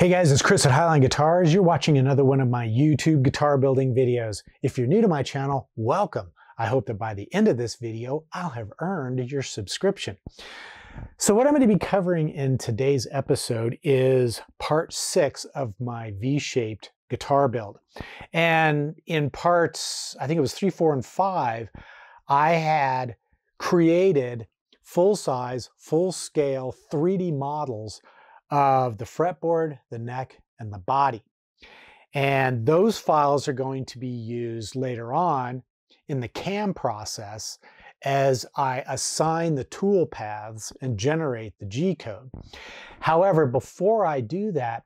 Hey guys, it's Chris at Highline Guitars. You're watching another one of my YouTube guitar building videos. If you're new to my channel, welcome. I hope that by the end of this video, I'll have earned your subscription. So what I'm going to be covering in today's episode is part six of my V-shaped guitar build. And in parts, I think it was three, four, and five, I had created full-size, full-scale 3D models of the fretboard, the neck, and the body. And those files are going to be used later on in the CAM process as I assign the tool paths and generate the G code. However, before I do that,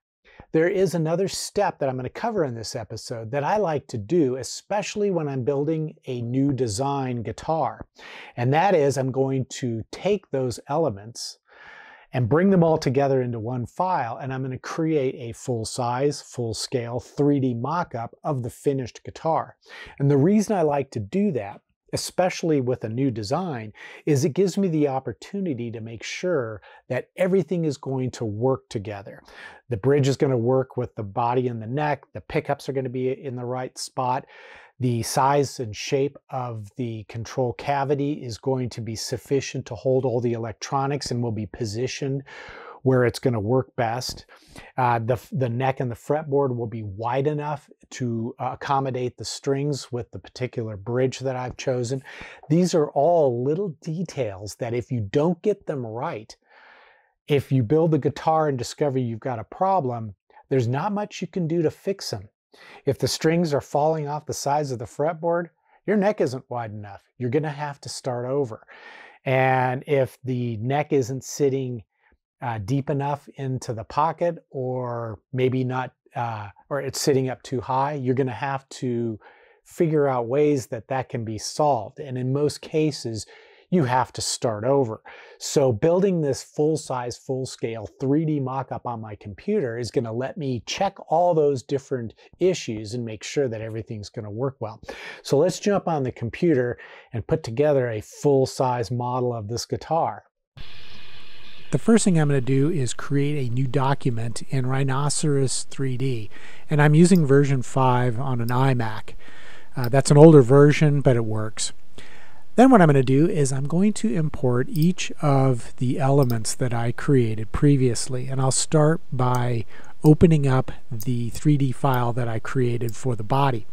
there is another step that I'm going to cover in this episode that I like to do, especially when I'm building a new design guitar. And that is I'm going to take those elements and bring them all together into one file. And I'm going to create a full size, full scale 3D mock-up of the finished guitar. And the reason I like to do that, especially with a new design, is it gives me the opportunity to make sure that everything is going to work together. The bridge is going to work with the body and the neck. The pickups are going to be in the right spot. The size and shape of the control cavity is going to be sufficient to hold all the electronics and will be positioned where it's going to work best. Uh, the, the neck and the fretboard will be wide enough to uh, accommodate the strings with the particular bridge that I've chosen. These are all little details that if you don't get them right, if you build the guitar and discover you've got a problem, there's not much you can do to fix them. If the strings are falling off the sides of the fretboard, your neck isn't wide enough. You're going to have to start over. And if the neck isn't sitting uh, deep enough into the pocket or maybe not, uh, or it's sitting up too high, you're going to have to figure out ways that that can be solved. And in most cases, you have to start over. So building this full-size, full-scale 3D mock-up on my computer is going to let me check all those different issues and make sure that everything's going to work well. So let's jump on the computer and put together a full-size model of this guitar. The first thing I'm going to do is create a new document in Rhinoceros 3D. And I'm using version 5 on an iMac. Uh, that's an older version, but it works. Then what I'm going to do is I'm going to import each of the elements that I created previously and I'll start by opening up the 3D file that I created for the body.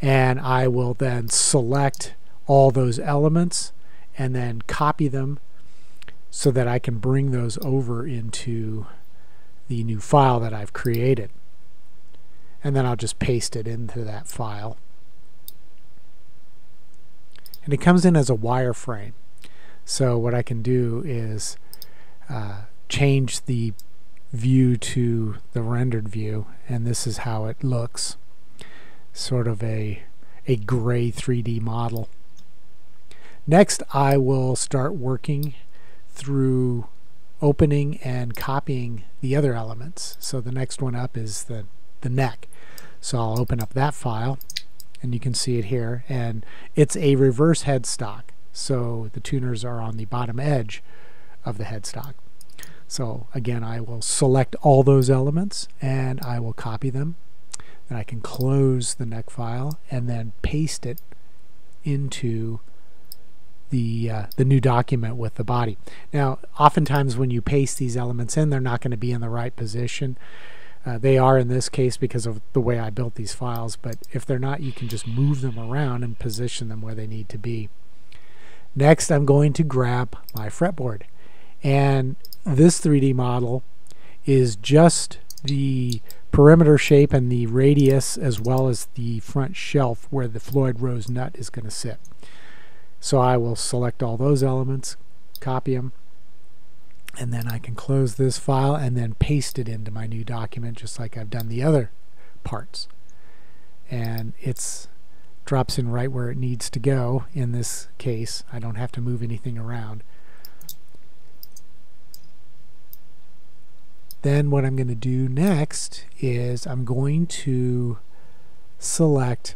And I will then select all those elements and then copy them so that I can bring those over into the new file that I've created. And then I'll just paste it into that file and it comes in as a wireframe. So what I can do is uh, change the view to the rendered view and this is how it looks. Sort of a, a gray 3D model. Next I will start working through opening and copying the other elements. So the next one up is the, the neck. So I'll open up that file and you can see it here and it's a reverse headstock so the tuners are on the bottom edge of the headstock so again I will select all those elements and I will copy them and I can close the neck file and then paste it into the uh, the new document with the body. Now, oftentimes when you paste these elements in, they're not going to be in the right position. Uh, they are in this case because of the way I built these files, but if they're not, you can just move them around and position them where they need to be. Next, I'm going to grab my fretboard. And this 3D model is just the perimeter shape and the radius as well as the front shelf where the Floyd Rose nut is going to sit. So I will select all those elements, copy them, and then I can close this file and then paste it into my new document just like I've done the other parts. And it's drops in right where it needs to go in this case. I don't have to move anything around. Then what I'm going to do next is I'm going to select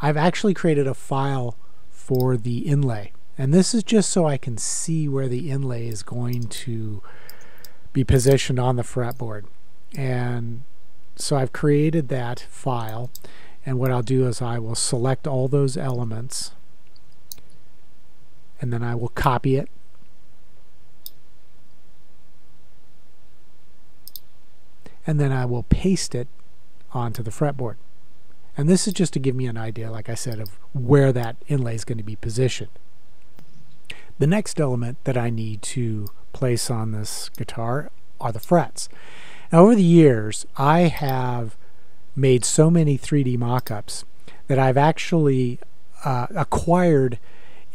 I've actually created a file for the inlay and this is just so I can see where the inlay is going to be positioned on the fretboard. And so I've created that file. And what I'll do is I will select all those elements and then I will copy it. And then I will paste it onto the fretboard. And this is just to give me an idea, like I said, of where that inlay is going to be positioned. The next element that I need to place on this guitar are the frets. Now, over the years, I have made so many 3D mock-ups that I've actually uh, acquired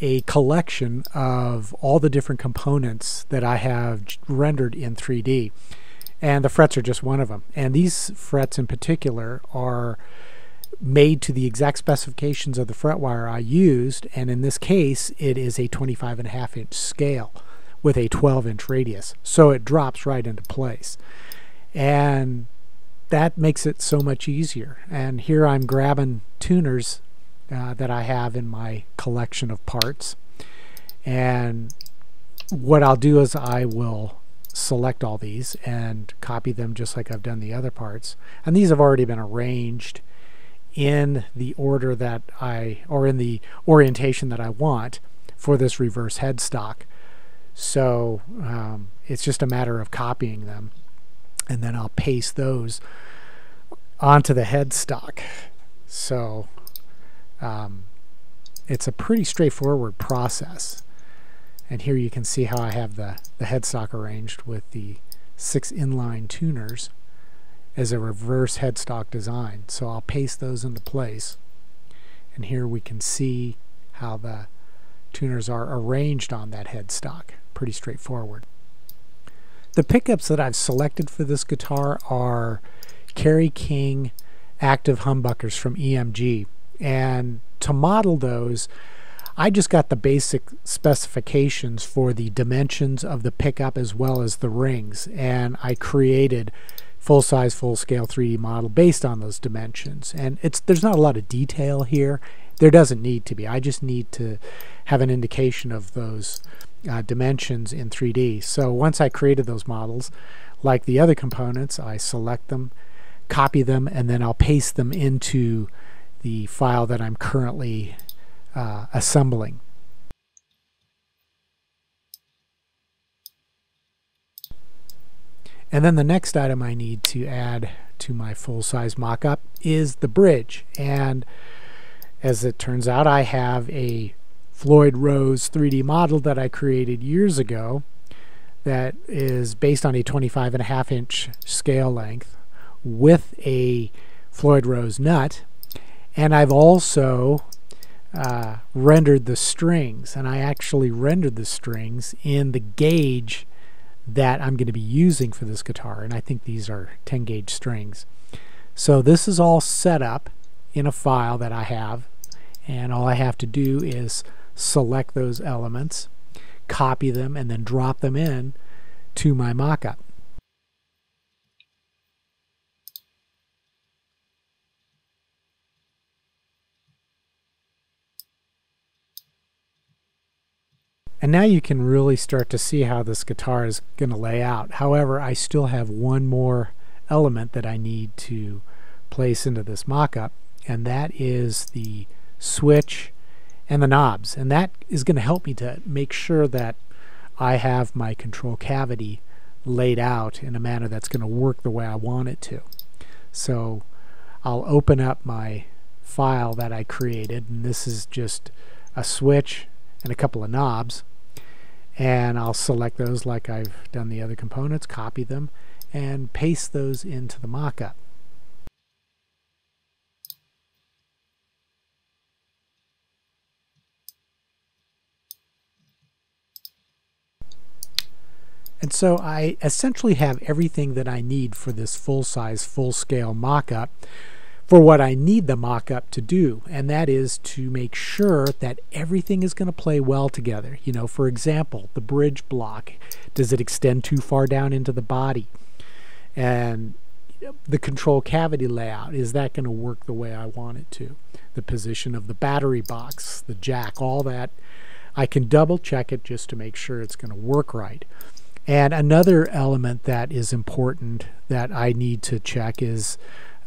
a collection of all the different components that I have rendered in 3D. And the frets are just one of them. And these frets in particular are made to the exact specifications of the fret wire I used. And in this case, it is a 25 and a half inch scale with a 12 inch radius. So it drops right into place. And that makes it so much easier. And here I'm grabbing tuners uh, that I have in my collection of parts. And what I'll do is I will select all these and copy them just like I've done the other parts. And these have already been arranged in the order that I, or in the orientation that I want for this reverse headstock. So um, it's just a matter of copying them. And then I'll paste those onto the headstock. So um, it's a pretty straightforward process. And here you can see how I have the, the headstock arranged with the six inline tuners as a reverse headstock design. So I'll paste those into place. And here we can see how the tuners are arranged on that headstock. Pretty straightforward. The pickups that I've selected for this guitar are Kerry King active humbuckers from EMG. And to model those, I just got the basic specifications for the dimensions of the pickup as well as the rings. And I created full-size, full-scale 3D model based on those dimensions. And it's there's not a lot of detail here. There doesn't need to be. I just need to have an indication of those uh, dimensions in 3D. So once I created those models, like the other components, I select them, copy them, and then I'll paste them into the file that I'm currently uh, assembling. And then the next item I need to add to my full-size mock-up is the bridge. And as it turns out, I have a Floyd Rose 3D model that I created years ago that is based on a 25 and a half inch scale length with a Floyd Rose nut and I've also uh, rendered the strings, and I actually rendered the strings in the gauge that I'm going to be using for this guitar, and I think these are 10 gauge strings. So this is all set up in a file that I have, and all I have to do is select those elements, copy them, and then drop them in to my mockup. And now you can really start to see how this guitar is going to lay out. However, I still have one more element that I need to place into this mock-up, and that is the switch and the knobs. And that is going to help me to make sure that I have my control cavity laid out in a manner that's going to work the way I want it to. So I'll open up my file that I created, and this is just a switch and a couple of knobs and I'll select those like I've done the other components, copy them, and paste those into the mockup. And so I essentially have everything that I need for this full-size, full-scale mock-up for what I need the mock-up to do, and that is to make sure that everything is going to play well together. You know, for example, the bridge block, does it extend too far down into the body? And the control cavity layout, is that going to work the way I want it to? The position of the battery box, the jack, all that. I can double check it just to make sure it's going to work right. And another element that is important that I need to check is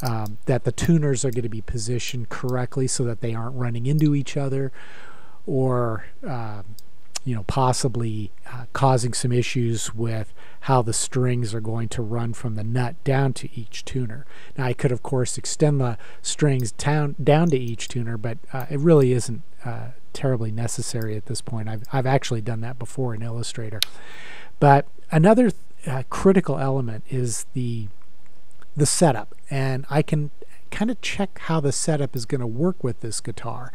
um, that the tuners are going to be positioned correctly so that they aren't running into each other or uh, you know possibly uh, causing some issues with how the strings are going to run from the nut down to each tuner. Now I could of course extend the strings down down to each tuner, but uh, it really isn't uh, terribly necessary at this point. I've I've actually done that before in Illustrator. But another uh, critical element is the the setup, and I can kind of check how the setup is going to work with this guitar.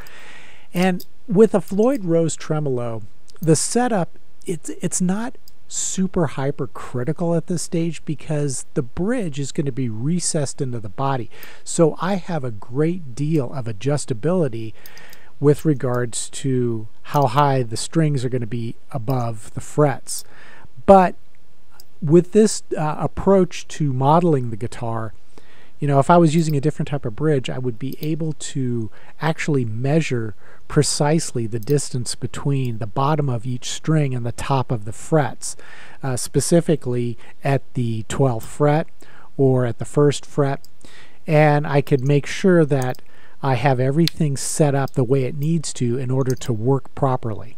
And with a Floyd Rose tremolo, the setup it's it's not super hyper critical at this stage because the bridge is going to be recessed into the body. So I have a great deal of adjustability with regards to how high the strings are going to be above the frets. But with this uh, approach to modeling the guitar, you know, if I was using a different type of bridge, I would be able to actually measure precisely the distance between the bottom of each string and the top of the frets, uh, specifically at the 12th fret or at the first fret. And I could make sure that I have everything set up the way it needs to in order to work properly.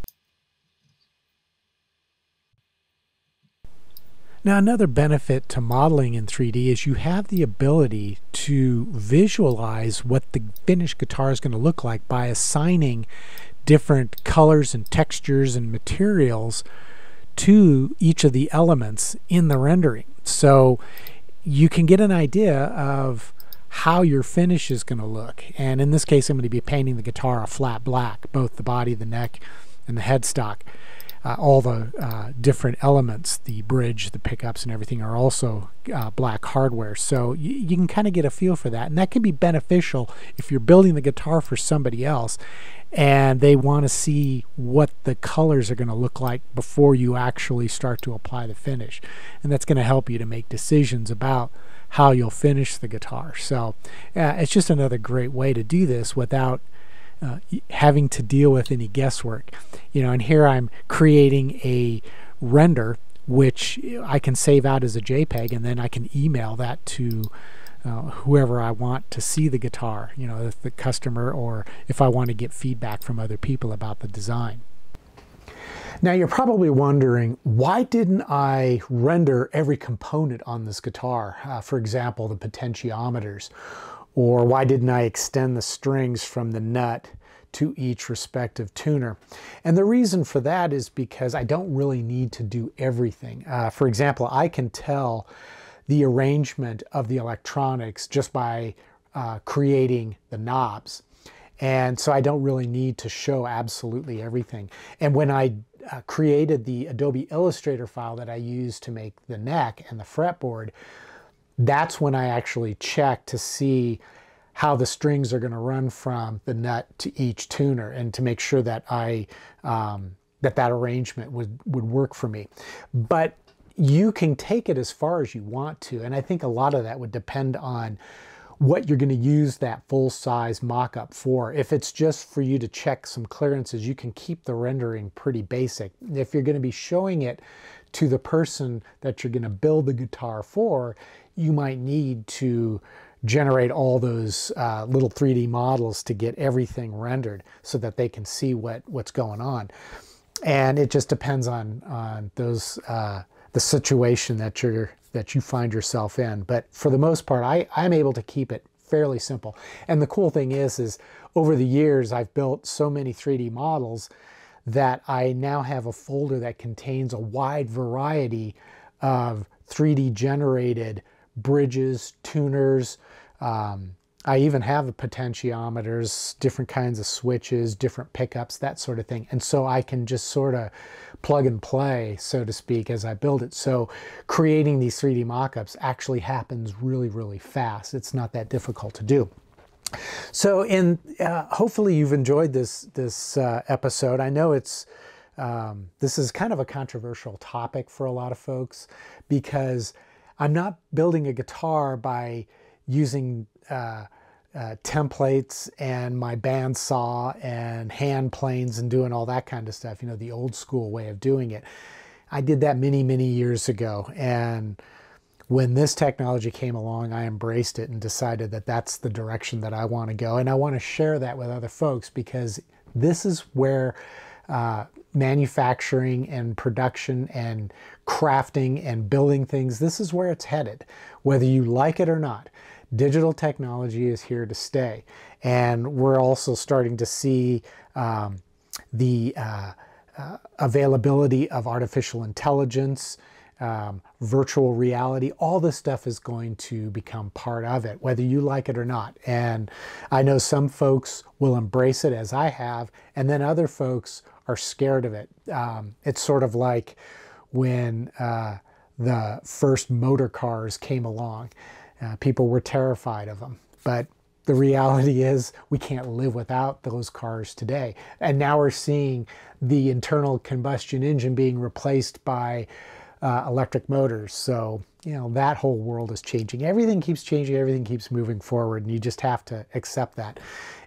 Now, another benefit to modeling in 3D is you have the ability to visualize what the finished guitar is going to look like by assigning different colors and textures and materials to each of the elements in the rendering. So you can get an idea of how your finish is going to look. And in this case, I'm going to be painting the guitar a flat black, both the body, the neck, and the headstock uh, all the uh, different elements, the bridge, the pickups, and everything are also uh, black hardware. So you, can kind of get a feel for that. And that can be beneficial if you're building the guitar for somebody else and they want to see what the colors are going to look like before you actually start to apply the finish. And that's going to help you to make decisions about how you'll finish the guitar. So uh, it's just another great way to do this without uh, having to deal with any guesswork. You know, and here I'm creating a render which I can save out as a JPEG and then I can email that to uh, whoever I want to see the guitar, you know, the customer or if I want to get feedback from other people about the design. Now you're probably wondering, why didn't I render every component on this guitar? Uh, for example, the potentiometers or why didn't I extend the strings from the nut to each respective tuner? And the reason for that is because I don't really need to do everything. Uh, for example, I can tell the arrangement of the electronics just by uh, creating the knobs. And so I don't really need to show absolutely everything. And when I uh, created the Adobe Illustrator file that I used to make the neck and the fretboard, that's when I actually check to see how the strings are going to run from the nut to each tuner and to make sure that I um, that that arrangement would would work for me. But you can take it as far as you want to, and I think a lot of that would depend on what you're going to use that full size mock-up for. If it's just for you to check some clearances, you can keep the rendering pretty basic. If you're going to be showing it to the person that you're going to build the guitar for, you might need to generate all those uh, little 3D models to get everything rendered so that they can see what, what's going on. And it just depends on, on those, uh, the situation that you're, that you find yourself in. But for the most part, I, I'm able to keep it fairly simple. And the cool thing is, is over the years, I've built so many 3D models that I now have a folder that contains a wide variety of 3D generated bridges, tuners. Um, I even have potentiometers, different kinds of switches, different pickups, that sort of thing. And so I can just sort of plug and play, so to speak, as I build it. So creating these 3D mockups actually happens really, really fast. It's not that difficult to do. So in uh, hopefully you've enjoyed this this uh, episode. I know it's um, this is kind of a controversial topic for a lot of folks because I'm not building a guitar by using uh, uh, templates and my bandsaw and hand planes and doing all that kind of stuff, you know, the old school way of doing it. I did that many, many years ago. And when this technology came along, I embraced it and decided that that's the direction that I want to go. And I want to share that with other folks because this is where uh, manufacturing and production and crafting and building things, this is where it's headed, whether you like it or not. Digital technology is here to stay. And we're also starting to see um, the uh, uh, availability of artificial intelligence, um, virtual reality, all this stuff is going to become part of it, whether you like it or not. And I know some folks will embrace it as I have, and then other folks are scared of it. Um, it's sort of like when uh, the first motor cars came along. Uh, people were terrified of them. But the reality is we can't live without those cars today. And now we're seeing the internal combustion engine being replaced by uh, electric motors. So, you know, that whole world is changing. Everything keeps changing, everything keeps moving forward, and you just have to accept that.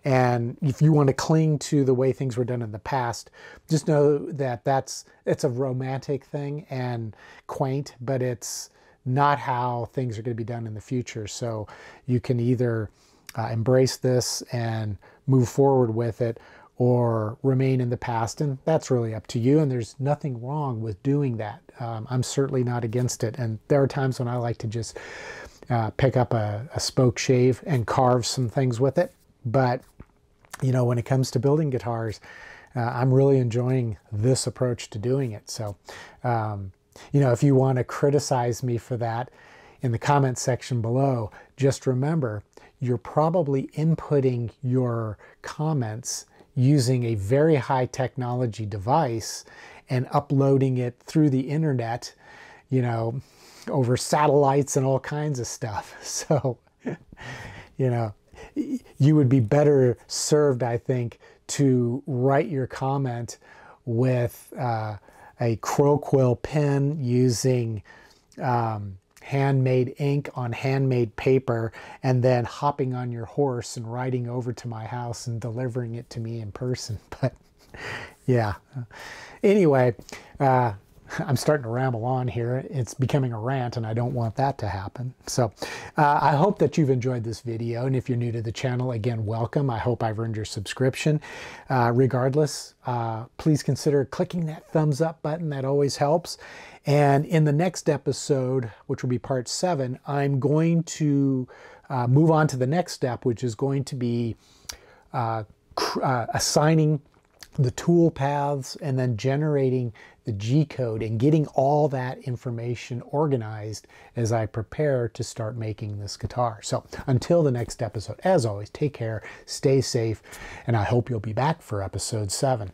And if you want to cling to the way things were done in the past, just know that that's it's a romantic thing and quaint, but it's not how things are going to be done in the future. So you can either uh, embrace this and move forward with it or remain in the past. And that's really up to you. And there's nothing wrong with doing that. Um, I'm certainly not against it. And there are times when I like to just uh, pick up a, a, spoke shave and carve some things with it. But, you know, when it comes to building guitars, uh, I'm really enjoying this approach to doing it. So, um, you know, if you want to criticize me for that in the comment section below, just remember you're probably inputting your comments using a very high technology device and uploading it through the internet, you know, over satellites and all kinds of stuff. So, you know, you would be better served, I think, to write your comment with uh, a Crowquill pen using um, handmade ink on handmade paper and then hopping on your horse and riding over to my house and delivering it to me in person. But yeah. Anyway, uh, I'm starting to ramble on here. It's becoming a rant and I don't want that to happen. So uh, I hope that you've enjoyed this video. And if you're new to the channel, again, welcome. I hope I've earned your subscription. Uh, regardless, uh, please consider clicking that thumbs up button. That always helps. And in the next episode, which will be part seven, I'm going to uh, move on to the next step, which is going to be uh, uh, assigning the tool paths and then generating the G code and getting all that information organized as I prepare to start making this guitar. So until the next episode, as always, take care, stay safe, and I hope you'll be back for episode seven.